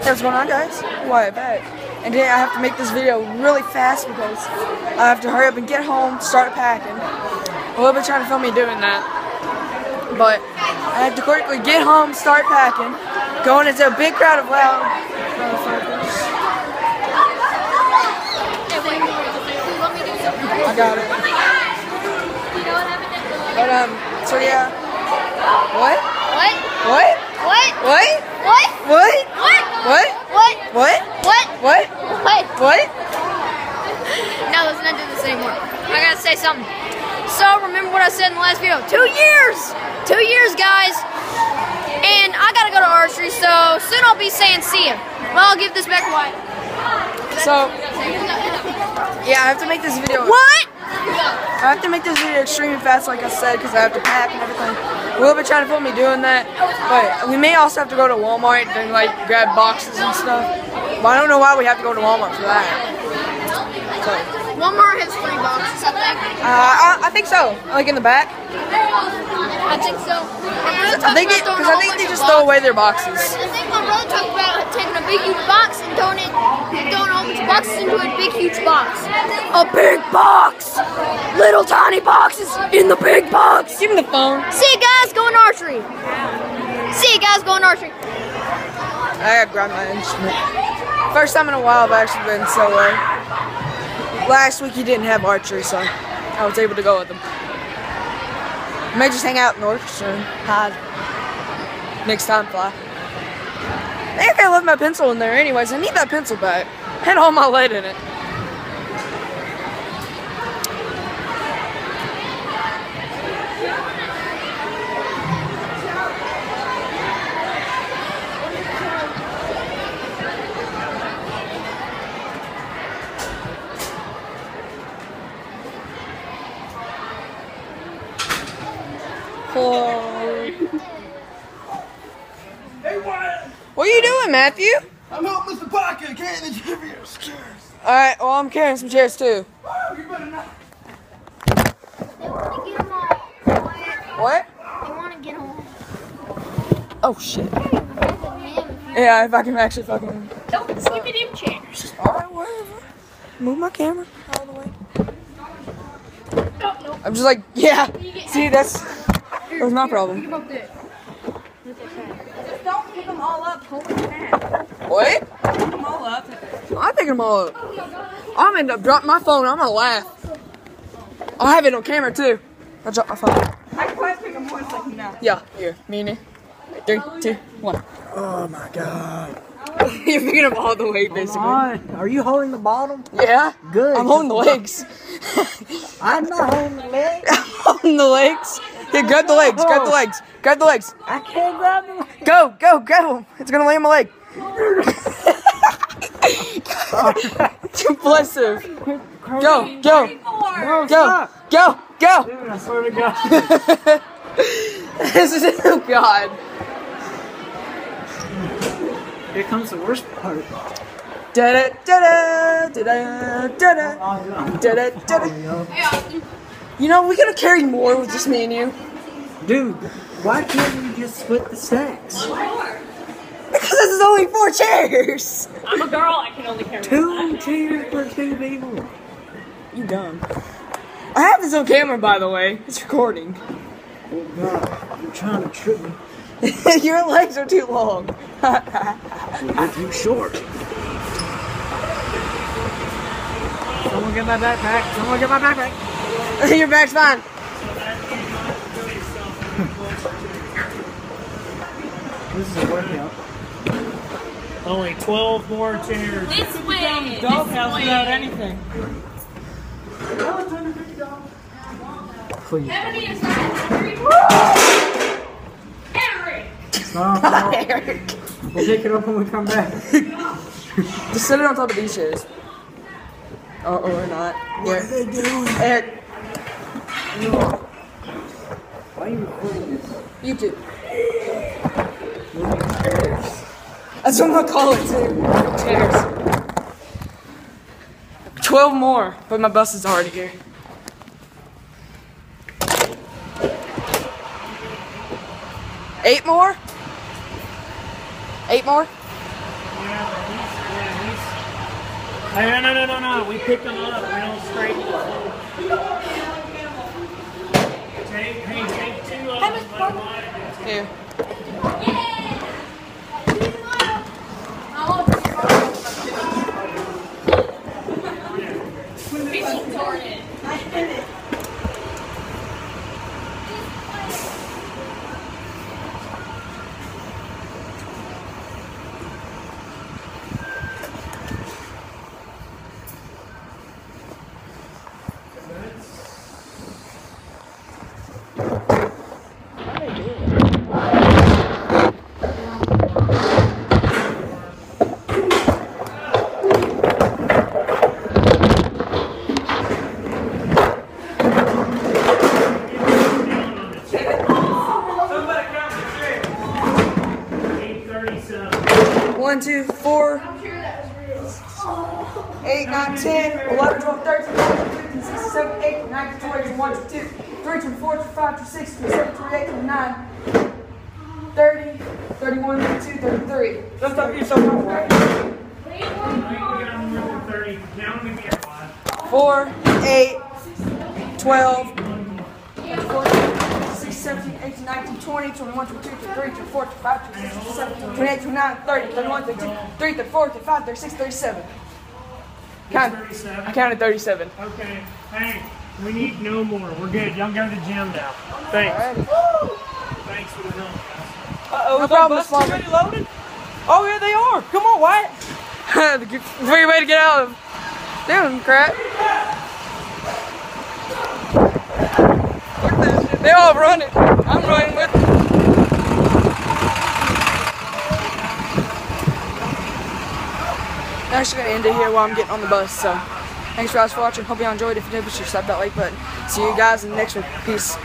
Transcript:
Hey, what's going on, guys? Why, back. And today I have to make this video really fast because I have to hurry up and get home, start packing. A little bit trying to film me doing that. But I have to quickly get home, start packing, going into a big crowd of loud motherfuckers. I got it. But, um, so yeah. What? Say something. So, remember what I said in the last video. Two years! Two years, guys! And I gotta go to archery, so soon I'll be saying see ya. Well, I'll give this back to Wyatt. So, yeah, I have to make this video. What? I have to make this video extremely fast, like I said, because I have to pack and everything. We'll be trying to film me doing that, but we may also have to go to Walmart and like grab boxes and stuff. But I don't know why we have to go to Walmart for that. So, Walmart has three boxes, I think. uh, I, I think so. Like in the back. I think so. I think because I think they just throw away their boxes. I think my brother talked about taking a big huge box and throwing it, throwing a whole bunch of boxes into a big huge box. A big box! Little tiny boxes in the big box! Give me the phone. See you guys going archery. See you guys going archery. I gotta grab my instrument. First time in a while I've actually been solo. Last week he didn't have archery, so I was able to go with him. I may just hang out in the orchestra and hide. Next time, fly. I think I left my pencil in there anyways. I need that pencil back. Had all my lead in it. Oh. Hey, Wyatt! What are you doing, Matthew? I'm helping Mr. Parker carry the trivia chairs. Alright, well, I'm carrying some chairs too. Oh, you better not. What? I want to get home. Oh, shit. Yeah, if I can actually fucking. Don't give me them chairs. Alright, whatever. Move my camera out of the way. Oh, no. I'm just like, yeah. See, that's that was my problem. Come up there. Don't pick them all up. Hold them. What? Pick them all up. I'm picking them all up. I'm end up dropping my phone. I'm gonna laugh. I'll have it on camera too. I dropped my phone. I can quite pick them once like no. Yeah, here, me and you. Three, two, one. Oh my god. You're picking up all the way, basically. On. Are you holding the bottom? Yeah. Good. I'm holding the legs. I'm not holding the legs. I'm holding the legs. Here, grab the legs. Grab the oh. legs. Grab the legs. I can't grab them. Go, go, go. It's gonna lay on my leg. It's. Go, go, No, go, go, go. Dude, I swear to God. this is, oh God. Here comes the worst part. Da da da da da da oh, da da da da. You know, we gotta carry more with just me and you. Dude, why can't we just split the stacks? Because this is only four chairs. I'm a girl. I can only carry Two chairs for two people. You dumb. I have this on camera, by the way. It's recording. Oh God, you're trying to trip me. Your legs are too long. You're too short. Someone get my backpack. Someone get my backpack. Your back's fine. This is a workout. Only 12 more chairs. This way. Doghouse without anything. Please. Henry. Stop. Eric. We'll pick it up when we come back. Just sit it on top of these chairs. Oh, or not. Yeah. they doing? Eric, Why are you recording this? YouTube. That's what I'm gonna call it too. Chairs. Twelve more, but my bus is already here. Eight more? Eight more? Yeah, Hey, no, no, no, no, no. We pick them up. We don't straighten them. Take, hey, take two of them. and let one- Here. 8, 9, 10, 11, 12, 13, 14, 15, 16, 17, 18, 19, 20, 21, 22, 23, 24, 25, 26, 27, 28, 29, 30, 31, 32, 33. Let's talk yourself 4, 8, 12, 17, 18, 19, 20, 21, 22, 23, 24, 25, 26, 27, 28, 29, 30, 31, 32, 33, 34, 35, 36, 37. Count. I Thirty-seven. counted 37. Okay. Hey, we need no more. We're good. Y'all go to the gym now. Thanks. Thanks for the help. Uh-oh, No is our problem, bus Small. already loaded? Oh, yeah, they are. Come on, Wyatt. the good- free way to get out of doing crap. Look at this shit. They all running. I'm running with them. I'm actually gonna end it here while I'm getting on the bus. So, thanks for guys for watching. Hope you enjoyed. If you did, be sure to slap that like button. See you guys in the next one. Peace.